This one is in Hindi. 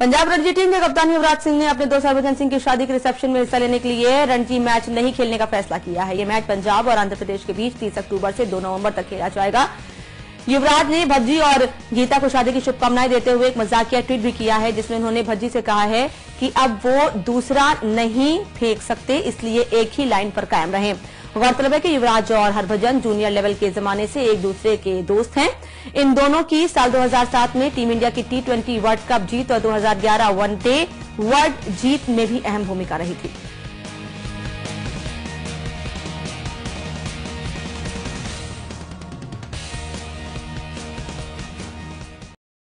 पंजाब रणजी टीम के कप्तान युवराज सिंह ने अपने दोस्त हरभजन सिंह की शादी के रिसेप्शन में हिस्सा लेने के लिए रणजी मैच नहीं खेलने का फैसला किया है। ये मैच पंजाब और आंध्र प्रदेश के बीच 30 अक्टूबर से 2 नवंबर तक खेला जाएगा। युवराज ने भज्जी और गीता को शादी की शुभकामनाएँ देते हुए एक मजाकिया ट्वीट भी किया है, जिसमें उन्होंने भज्जी से कहा है कि अब वो दूसरा नहीं फेंक सकते, इसलिए एक ही लाइन पर कायम रहें। गौरतलब है कि युवराज और हरभजन जूनियर लेवल के जमाने से एक दूसरे के दोस्त हैं। इन दोनों की साल 2007 में टीम इंडिया की टी वर्ल्ड कप जीत और 2011 वनडे वर्ल्ड जीत में भी अहम भूमिका रही थी।